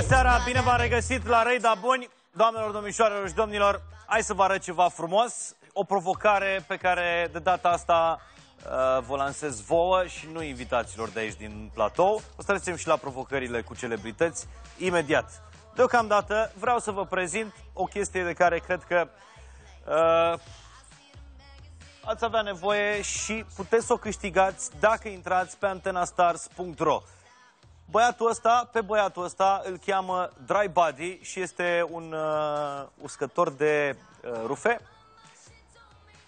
Bună seara, bine v-am regăsit la Răida Buni. Doamnelor, domnișoarelor și domnilor, hai să vă arăt ceva frumos. O provocare pe care de data asta uh, vă lansez vouă și nu invitaților de aici din platou. O să trecem și la provocările cu celebrități imediat. Deocamdată vreau să vă prezint o chestie de care cred că uh, ați avea nevoie și puteți să o câștigați dacă intrați pe antenastars.ro. Băiatul ăsta, pe băiatul ăsta îl cheamă Dry Body și este un uh, uscător de uh, rufe.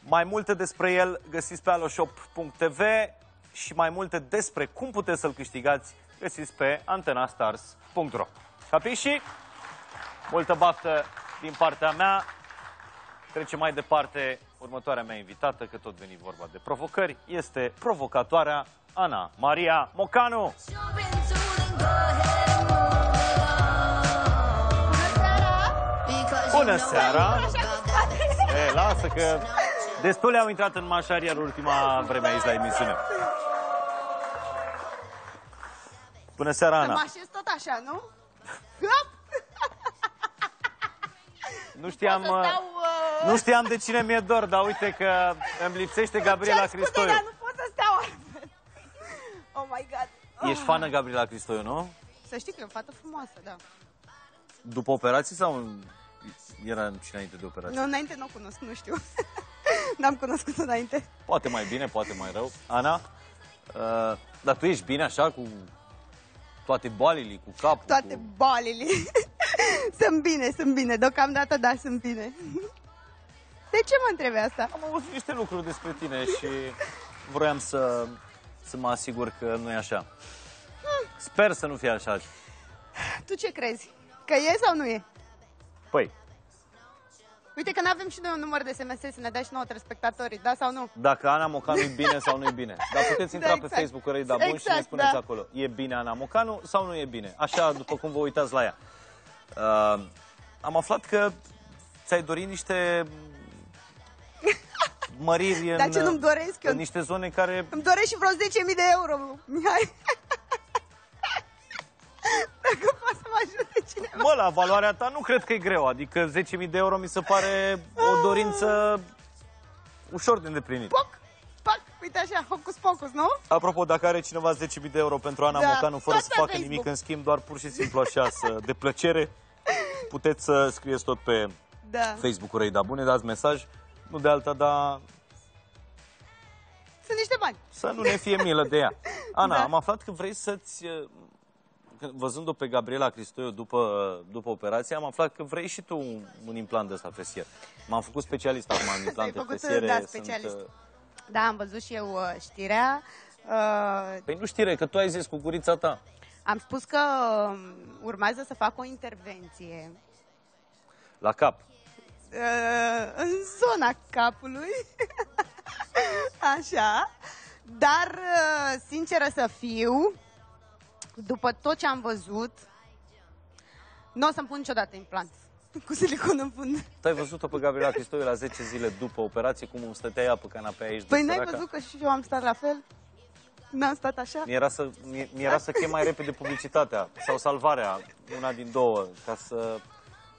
Mai multe despre el găsiți pe aloshop.tv și mai multe despre cum puteți să-l câștigați găsiți pe antenastars.ro. Capiși? Multă baftă din partea mea. Trecem mai departe. Următoarea mea invitată, că tot veni vorba de provocări, este provocatoarea Ana Maria Mocanu. Bună seara! E, lasă că destule au intrat în mașaria în ultima vreme aici la emisiune. Bună seara, Mă Ana! așez tot așa, nu? Hop! Nu știam, Pot să stau, uh, nu știam de cine mi-e dor, dar uite că îmi lipsește Gabriela cer scuze, Cristoiu. Ești fană Gabriela Cristoiu, nu? Să știi că e o fată frumoasă, da. După operație sau era și înainte de operație? Nu, înainte nu o cunosc, nu știu. N-am cunoscut înainte. Poate mai bine, poate mai rău. Ana, uh, dar tu ești bine așa cu toate bolile, cu capul? Toate Cu... bolile. sunt bine, sunt bine. Deocamdată, da, sunt bine. De ce mă întrebi asta? Am auzit niște lucruri despre tine și vroiam să, să mă asigur că nu e așa. Sper să nu fie așa. Tu ce crezi? Că e sau nu e? Păi, Uite că n-avem și noi un număr de SMS să ne dea și nouă telespectatorii, da sau nu? dacă Ana Mocanu e bine sau nu e bine. Dar puteți intra Da, pe exact. Facebook Răi da Bun și ne Exact, spuneți da. acolo. E bine Ana Mocanu sau nu e bine? Așa, după cum vă uitați la ea. Uh, am aflat că ți-ai dorit niște măriri în, Dar ce nu-mi doresc eu? în niște zone care Îmi doresc și vreo 10.000 de euro, Mihai. Dacă poate să mă ajute cineva. Bă, la valoarea ta nu cred că e greu. Adică 10.000 de euro mi se pare o dorință ușor de îndeplinit. Poc, pac, uite așa, hocus pocus, nu? Apropo, dacă are cineva 10.000 de euro pentru Ana Da, Mocanu, fără tot să pe facă Facebook. nimic în schimb, doar pur și simplu așa, să, de plăcere, puteți să scrieți tot pe Da. Facebook-ul Răi Da Bune, dați mesaj, nu de alta, dar Sunt niște bani. Să nu ne fie milă de ea. Ana, Da. am aflat că vrei să-ți... uh, că Văzând-o pe Gabriela Cristoiu după, după operație, am aflat că vrei și tu un, un implant de ăsta fesier. M-am făcut specialist acum în implante făcut, fesiere. da, sunt, specialist. uh, Da, am văzut și eu uh, știrea. Uh, Păi nu știre, că tu ai zis cu gurița ta. am spus că um, urmează să fac o intervenție La cap. uh, în zona capului. Așa. Dar, uh, sinceră să fiu, după tot ce am văzut, nu o să-mi pun niciodată implant cu silicon în fund. Tu ai văzut-o pe Gabriela Cristoiu la 10 zile după operație, cum îmi stătea ea pe canapea aici Păi de n-ai săraca? văzut că și eu am stat la fel? N-am stat așa? Mi-era să, mi- mi-era să chem mai repede publicitatea sau salvarea, una din două, ca să...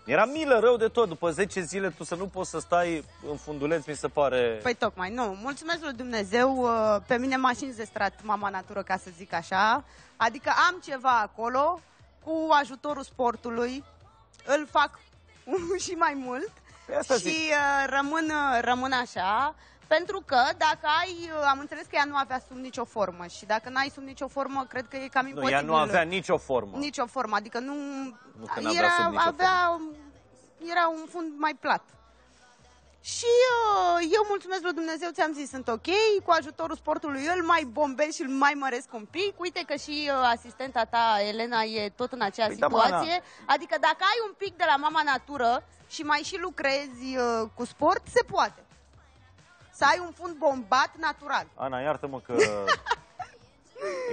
Mi-era milă rău de tot, după 10 zile tu să nu poți să stai în funduleț, mi se pare... Păi tocmai, nu. Mulțumesc lui Dumnezeu, uh, pe mine m-a și înzestrat mama natură, ca să zic așa. Adică am ceva acolo, cu ajutorul sportului, îl fac și mai mult Păi asta și zic. uh, rămân, uh, rămân așa, pentru că dacă ai, uh, am înțeles că ea nu avea sub nicio formă și dacă n-ai sub nicio formă, cred că e cam nu, imposibil. ea nu avea nicio formă. nicio formă, adică nu, Nu că n-avea era, sub nicio avea, era un fund mai plat. Și uh, eu mulțumesc lui Dumnezeu, ți-am zis, sunt ok, cu ajutorul sportului îl mai bombez și îl mai măresc un pic. Uite că și uh, asistenta ta, Elena, e tot în acea Păi da, situație. Ana. adică dacă ai un pic de la mama natură și mai și lucrezi uh, cu sport, se poate. Să ai un fund bombat natural. Ana, iartă-mă că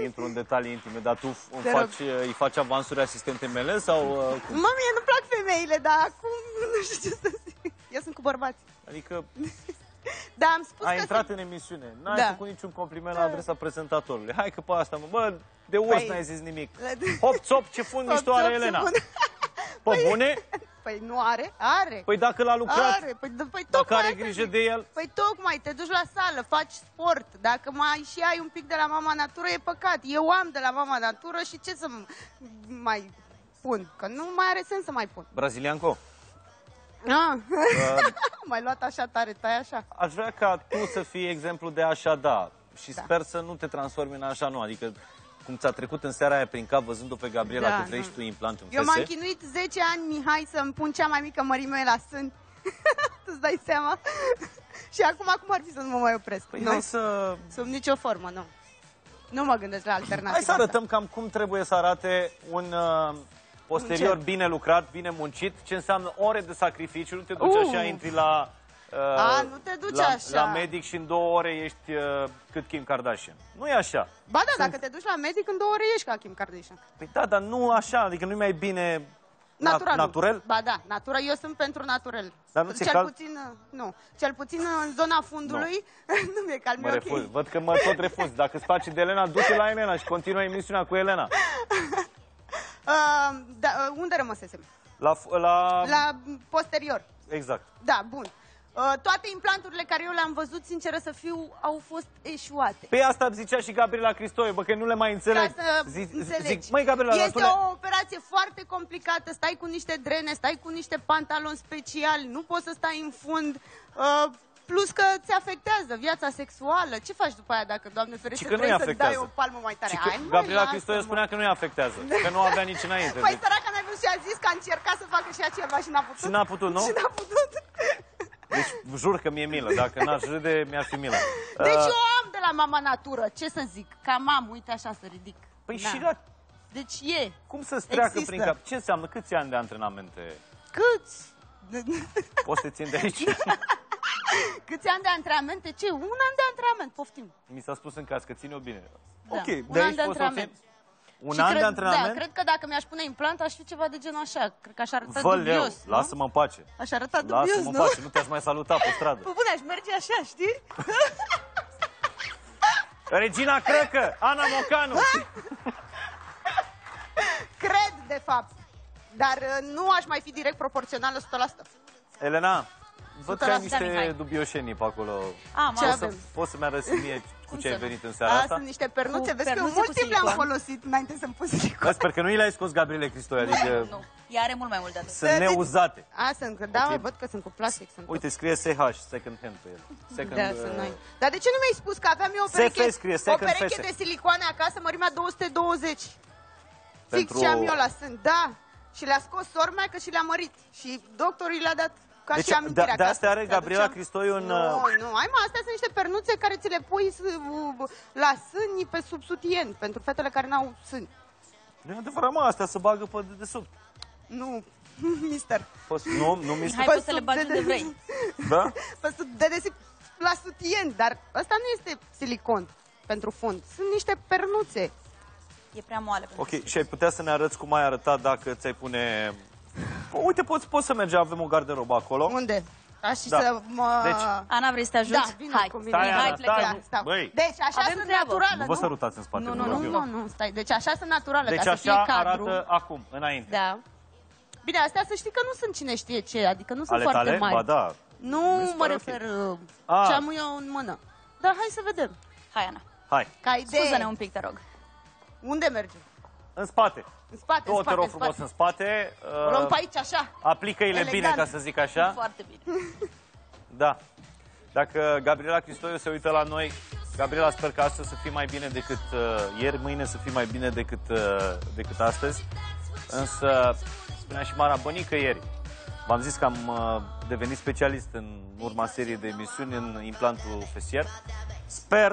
intru în detalii intime, dar tu îmi Te rog. faci, îi faci avansuri asistente mele sau uh, cum? Mă, mie nu-mi plac femeile, dar acum nu știu ce să zic. Eu sunt cu bărbați. Adică Da, am spus Ai că intrat se... în emisiune, n-ai Da. făcut niciun compliment la adresa prezentatorului. Hai că pe asta, mă, bă, de os Păi- n-ai zis nimic. Le- Hop, țop, ce fund mișto are Hop, țop, Elena. ce Pe bune? Păi nu are? Are. Păi dacă l-a lucrat, Are. Păi, d- păi dacă tocmai are asta grijă zic. de el, Păi tocmai, te duci la sală, faci sport. Dacă mai și ai un pic de la mama natură, e păcat. Eu am de la mama natură și ce să m- mai pun? Că nu mai are sens să mai pun. brazilianco, Ah. uh, mai luat așa tare, tai așa. aș vrea ca tu să fii exemplu de așa da. Și Da. sper să nu te transformi în așa nu. Adică cum ți-a trecut în seara aia prin cap văzând-o pe Gabriela Da, că vrei nu. și tu implant în Eu m-am fese. chinuit 10 ani, Mihai, să-mi pun cea mai mică mărime la sân. Tu îți dai seama? și acum, cum ar fi să nu mă mai opresc? Păi nu, hai să, sub nicio formă, nu. Nu mă gândesc la alternativa hai să asta. arătăm cam cum trebuie să arate un uh, posterior Un ce? bine lucrat, bine muncit, ce înseamnă ore de sacrificiu. Nu te duci Uh. așa, intri la... Uh, A, nu te duci la, așa. La medic și în două ore ești uh, cât Kim Kardashian. Nu e așa. Ba da, dacă te duci la medic, în două ore ești ca Kim Kardashian. Păi da, dar nu așa, adică nu-i mai bine na- Natural. naturel? Ba da, natura, eu sunt pentru naturel. Dar nu ți-e cel cald? puțin, uh, nu, cel puțin în zona fundului, nu, mi-e cald, Mă mi-e refuz. ok. Văd că mă tot refuz. Dacă îți place de Elena, du-te la Elena și continuă emisiunea cu Elena. Uh, da, uh, unde rămăsesem? La, f- la... La posterior. Exact. Da, bun. Uh, toate implanturile care eu le-am văzut, sinceră să fiu, au fost eșuate. Pe asta zicea și Gabriela Cristoiu, bă, că nu le mai Ca înțeleg. să Zic, înțelegi. zic, măi, Gabriela, dar tu este le... o operație foarte complicată, stai cu niște drene, stai cu niște pantaloni speciali, nu poți să stai în fund, uh, plus că ți afectează viața sexuală. Ce faci după aia dacă, Doamne ferește, Și că nu-i vrei să afectează. dai o palmă mai tare? Și că Hai, măi, Gabriela lasă, Cristoiu mă. spunea că nu-i afectează, că nu avea nici înainte. Păi Deci, săraca n-ai văzut și a zis că a încercat să facă și ea ceva și n-a putut. Și n-a putut, nu? Și n-a putut. Deci jur că mi-e milă. Dacă n-aș râde, mi-ar fi milă. Deci Uh, eu am de la mama natură, ce să zic, ca mam, uite așa să ridic. Păi Da. și la... Deci e. Cum să-ți treacă Există. prin cap? Ce înseamnă? Câți ani de antrenamente Câți? poți să te țin de aici? Câți ani de antrenamente? Ce? Un an de antrenament, poftim. Mi s-a spus în caz că ține-o bine. Da. Ok, Un de an aici de poți să o antrenament. Țin? Un Și an cred, de antrenament? Da, cred că dacă mi-aș pune implant, aș fi ceva de genul așa. Cred că aș arăta Vă dubios, leu, nu? lasă-mă în pace. Aș arăta dubios, Lasă-mă în nu? pace, nu te-aș mai saluta pe stradă. Păi bune, aș merge așa, știi? Regina Crăcă, Ana Mocanu. Cred, de fapt. Dar uh, nu aș mai fi direct proporțională 100%. Elena, văd că ai 100% niște Mihai. dubioșenii pe acolo. Am, Ce am. Poți să, avem? poți să-mi arăți mie cu ce ai să nu? venit în seara A, asta? sunt niște pernuțe, Cu vezi că pernuțe mult cu timp le-am silicon. folosit înainte să-mi pun silicon. Bă, sper că nu i le-ai scos Gabriele Cristoia, adică Nu, ea are mult mai mult de atât. sunt neuzate. A, sunt, da, Ok. văd că sunt cu plastic. Sunt Uite, scrie SH, second hand pe el. Second, Da, uh, sunt noi. Dar de ce nu mi-ai spus că aveam eu o SF pereche, scrie, o second pereche fese. de silicoane acasă, mărimea 220? Fix Pentru- ce am eu la sân, da. Și le-a scos sormea că și le-a mărit. Și doctorul le-a dat ca Deci, și amintire de- de acasă. astea are Se Gabriela aduceam- Cristoiu în, Nu, uh, nu, ai mă, astea sunt niște pernuțe care ți le pui s- la sâni pe sub sutien, pentru fetele care n-au sâni. Nu e adevărat, mă, astea se bagă pe dedesubt. Nu, mister. Poți, nu, nu mi Hai, Pe poți să le sub bagi de- unde vrei. Da? Pe sub de desip la sutien, dar ăsta nu este silicon pentru fund. Sunt niște pernuțe. E prea moale. pentru Ok, și ai putea să ne arăți cum ai arătat dacă ți-ai pune... Uite, poți, poți să mergi, avem o garderobă acolo. Unde? Ca și Da. să mă... Deci, Ana, vrei să te ajut? Da, vină Hai, cu mine. Stai, Mihai, Ana, plecăm. stai. Da, stau. Băi. Deci așa Avem sunt treabă. naturală, Nu nu? vă sărutați în spate. Nu, vă nu, rog Nu, eu. nu, nu, stai. Deci așa sunt naturală, Deci ca să fie așa cadru. arată acum, înainte. Da. Bine, astea să știi că nu sunt cine știe ce, adică nu sunt Ale foarte tale? mari. Ba da. Nu Mi se mă pare ok. refer uh, Ah. ce am eu în mână. Dar hai să vedem. Hai, Ana. Hai, Ca idee. Scuză-ne un pic, te rog. Unde mergem? în spate. În spate, Tu în te spate, rog în frumos spate. în spate. O luăm Uh, pe aici, așa. Aplică-i-le Elegant. bine, ca să zic așa. Foarte bine. Da. Dacă Gabriela Cristoiu se uită la noi, Gabriela, sper că astăzi să fii mai bine decât uh, ieri, mâine să fii mai bine decât, uh, decât astăzi. Însă, spunea și Mara Bănică ieri, v-am zis că am uh, devenit specialist în urma seriei de emisiuni în implantul fesier. Sper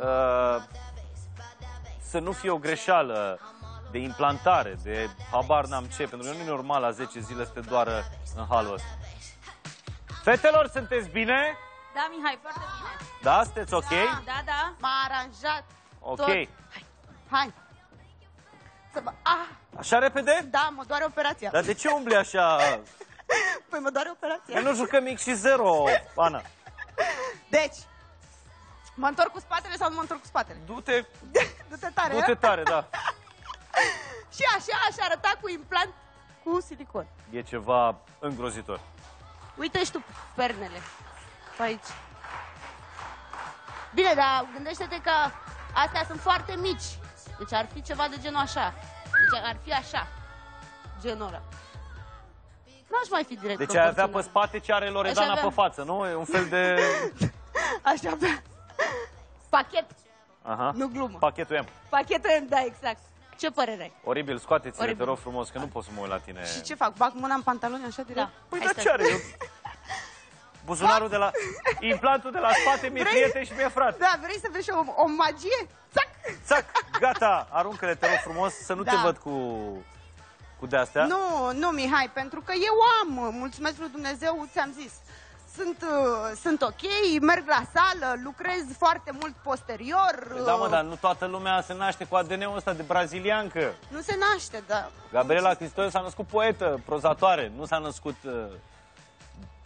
uh, să nu fie o greșeală de implantare, de habar n-am ce, pentru că nu e normal la 10 zile să te doară în halul ăsta. Fetelor, sunteți bine? Da, Mihai, foarte bine. Da, sunteți ok? Da, da. M-a aranjat. Ok. tot. Hai. Să mă... Ah, Așa repede? da, mă doare operația. Dar de ce umbli așa? Păi mă doare operația. Noi nu jucăm mic și zero, Ana. Deci, mă întorc cu spatele sau nu mă întorc cu spatele? Du-te, Du-te tare, du-te da? tare, da. Și așa aș arăta cu implant cu silicon. E ceva îngrozitor. Uite și tu pernele. Pe aici. Bine, dar gândește-te că astea sunt foarte mici. Deci ar fi ceva de genul așa. Deci ar fi așa. Genul ăla. N-aș mai fi direct Deci ai avea pe proporțional. spate ce are Loredana Aș avea. pe față, nu? E un fel de... Aș avea. Pachet, Aha. nu glumă. Pachetul M. Pachetul M, da, exact. Ce părere ai? Oribil, scoateți-le, te Oribil. rog frumos, că nu pot să mă uit la tine. Și ce fac? Bag mâna în pantaloni așa direct? Da. Păi Hai dar să- ce are? Eu... Buzunarul de la... Implantul de la spate mi-e Vrei? prieten și mi-e frate. Da, vrei să vezi și o, o magie? Țac! Țac, gata, aruncă-le, te rog frumos, să nu te Da. văd cu, cu de-astea. Nu, nu, Mihai, pentru că eu am, mulțumesc lui Dumnezeu, ți-am zis. Sunt, uh, sunt ok, merg la sală, lucrez foarte mult posterior. Păi Da, mă, uh, dar nu toată lumea se naște cu ADN-ul ăsta de braziliancă. Nu se naște, da. Gabriela Cristoiu s-a născut poetă, prozatoare, nu s-a născut uh,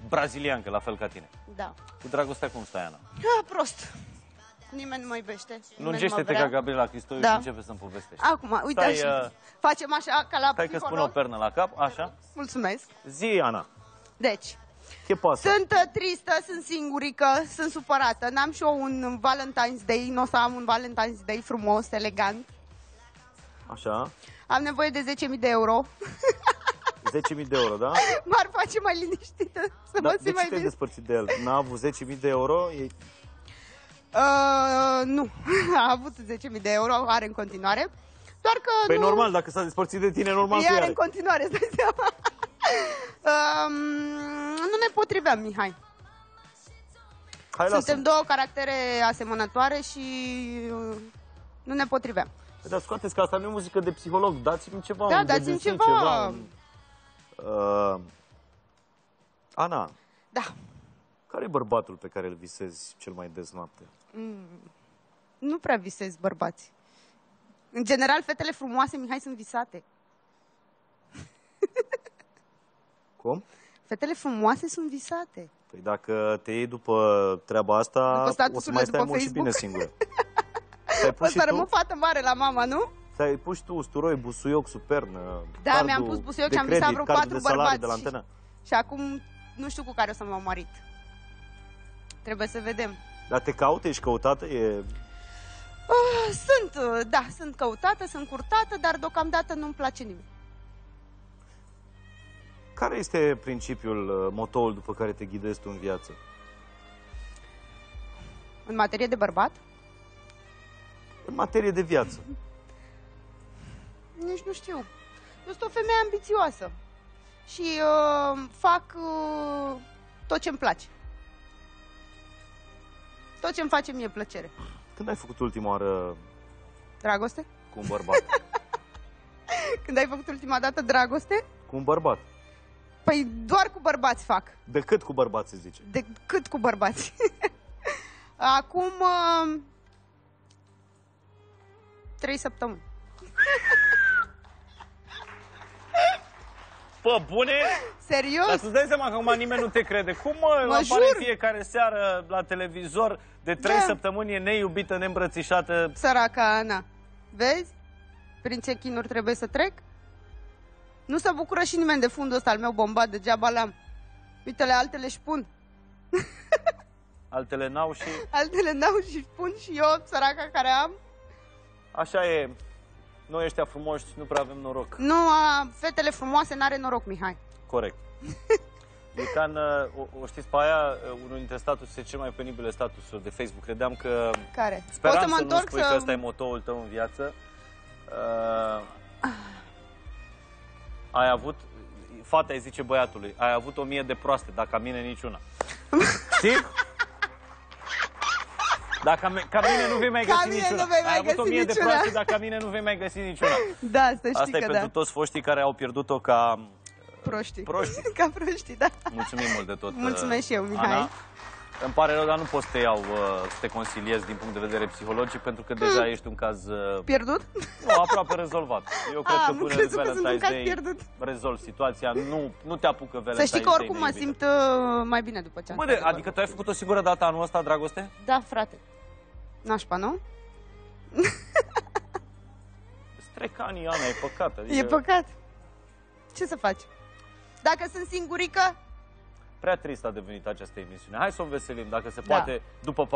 braziliancă, la fel ca tine. Da. Cu dragostea cum stai, Ana? Ah, prost. Nimeni nu mă iubește. nimeni nu mă Lungește-te vrea. ca Gabriela Cristoiu Da. și începe să-mi povestești. Acum, uite Stai, așa. uh, Facem așa ca la Stai că spun o psiholog. pernă la cap, așa. Mulțumesc. Zi, Ana, Deci, ce pasă? sunt uh, tristă, sunt singurică, sunt supărată. N-am și eu un Valentine's Day, nu o să am un Valentine's Day frumos, elegant. Așa, Am nevoie de 10.000 de euro. 10.000 de euro, da? M-ar face mai liniștită, să da mă de simt ce mai te-ai bine. despărțit de el? N-a avut 10.000 de euro? E... Uh, nu, a avut 10.000 de euro, are în continuare. Doar că Păi nu... normal, dacă s-a despărțit de tine, normal Ea că are are. în continuare, îți dai seama. Um, nu ne potriveam, Mihai. Hai, lasă Suntem două caractere asemănătoare și uh, nu ne potriveam. Păi, Dar scoateți că asta nu e muzică de psiholog, dați-mi ceva. Da, un dați-mi desenă, ceva. un- Uh, Ana, Da, care e bărbatul pe care îl visezi cel mai des noapte? nu prea visez bărbați. În general, fetele frumoase, Mihai, sunt visate. Cum? Fetele frumoase sunt visate. Păi dacă te iei după treaba asta, După o să statusurile mai stai după mult și Facebook. bine singur. Ți-ai O pus și să rămân tu? fată mare la mama, nu? Ți-ai pus și tu usturoi, busuioc, supernă, Da, cardul mi-am pus busuioc de și am visat credit, vreo cardul patru de salarii bărbați de la și- antenă. Și acum nu știu cu care o să mă marit. Trebuie să vedem. Dar te caută, ești căutată? E... Uh, sunt, uh, da, sunt căutată, sunt curtată, dar deocamdată nu-mi place nimeni. Care este principiul, uh, motoul după care te ghidezi tu în viață? În materie de bărbat, În materie de viață. nici nu știu. Eu sunt o femeie ambițioasă și uh, fac uh, tot ce-mi place. Tot ce-mi face mie plăcere. Când ai făcut ultima oară Dragoste? cu un bărbat? Când ai făcut ultima dată dragoste? cu un bărbat. Păi doar cu bărbați fac. Decât cu bărbat, se zice. De cât cu bărbați. Acum uh, trei săptămâni. Pă, bune? Dar Serios? tu dai seama că acum nimeni nu te crede. Cum mă, Mă apare jur. fiecare seară la televizor de trei Da. săptămâni, e neiubită, neîmbrățișată. Săraca Ana. Vezi? Prin ce chinuri trebuie să trec? Nu se bucură și nimeni de fundul ăsta al meu bombat, degeaba l-am. Uite-le, altele își pun. Altele n-au și Altele n-au și își pun și eu, săraca care am. așa e. Noi ăștia frumoși nu prea avem noroc. Nu, a, fetele frumoase n-are noroc, Mihai. Corect. E ca în, uh, o, o știți pe aia, uh, unul dintre statusele cele mai penibile statusuri de Facebook. Credeam că Care? speram Pot să mă să întorc nu spui să... că ăsta e motoul tău în viață. Uh, ai avut, fata îi zice băiatului, ai avut o mie de proaste, dar ca mine niciuna. Știi? Dacă me- ca mine nu vei mai Ca găsi mine niciuna. nu vei mai ai avut o găsi mie de niciuna. proaste, dar ca mine nu vei mai găsi niciuna. Da, să știi Asta e că pentru da. toți foștii care au pierdut-o ca Proștii. proștii. Ca proștii, da. Mulțumim mult de tot. Mulțumesc și eu, uh, Mihai. Ana. Îmi pare rău, dar nu pot să te iau, uh, să te consiliez din punct de vedere psihologic, pentru că deja ești un caz uh, Pierdut? nu, aproape rezolvat. Eu cred Ah, că am până crezut că sunt un Valentine's caz Day pierdut. rezolvi situația, nu, nu te apucă Valentine's Să știi că oricum Day mă neibită. simt uh, mai bine după ce am Bă, stat de, de adică tu ai făcut o singură dată anul ăsta, dragoste? Da, frate. Nașpa, nu? Strecanii, Ana, e păcat. Adică E păcat. Ce să faci? Dacă sunt singurică, Prea trist a devenit această emisiune. Hai să o înveselim, dacă se Da. poate, după